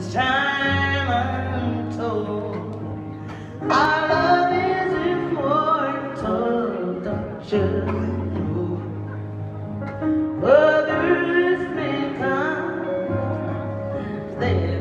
since time untold. Our love is immortal, don't you know? Others may come, they